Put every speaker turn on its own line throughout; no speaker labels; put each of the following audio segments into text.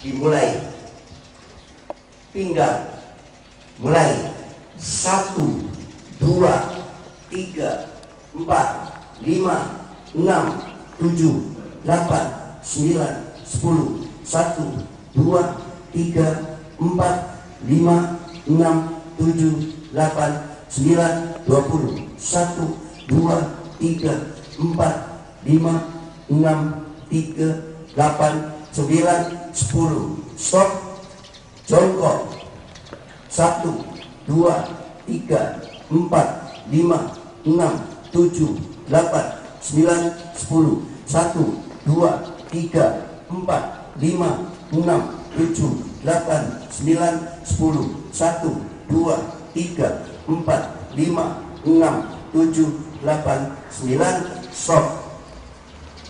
dimulai. Pinggang mulai. Satu dua tiga empat lima enam tujuh delapan sembilan sepuluh satu dua tiga empat lima enam tujuh delapan sembilan dua puluh. Satu dua tiga empat lima enam tiga delapan sembilan sepuluh. Stop. Jongkok. Satu dua tiga empat lima enam tujuh delapan sembilan sepuluh. Satu dua tiga empat lima enam tujuh delapan sembilan sepuluh. Satu dua tiga empat lima enam tujuh delapan sembilan. Stop.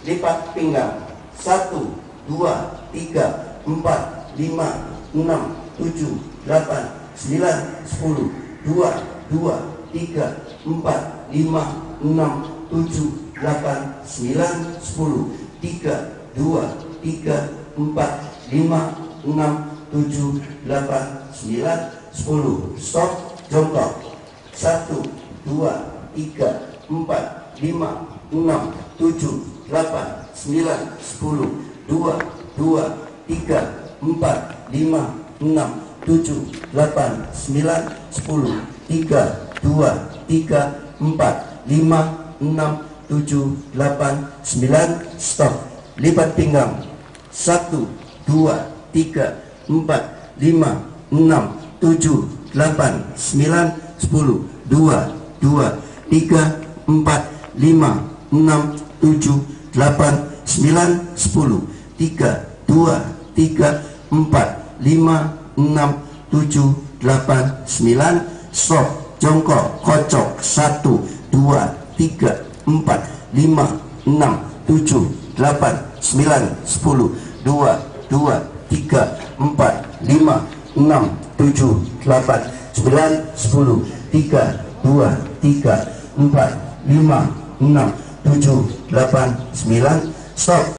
Lipat pinggang. Satu dua tiga empat lima enam tujuh delapan sembilan sepuluh dua dua tiga empat lima enam tujuh delapan sembilan sepuluh tiga dua tiga empat lima enam tujuh delapan sembilan sepuluh. Stop jongkok. Satu dua tiga empat lima enam tujuh delapan sembilan sepuluh dua dua tiga empat lima enam tujuh delapan sembilan sepuluh tiga dua tiga empat lima enam tujuh delapan sembilan stop. Lipat pinggang. Satu dua tiga empat lima enam tujuh delapan sembilan sepuluh dua dua tiga empat lima enam tujuh delapan sembilan sepuluh tiga dua tiga empat lima enam tujuh delapan sembilan stop jongkok kocok satu dua tiga empat lima enam tujuh delapan sembilan sepuluh dua dua tiga empat lima enam tujuh delapan sembilan sepuluh tiga dua tiga empat lima enam tujuh delapan sembilan. Stop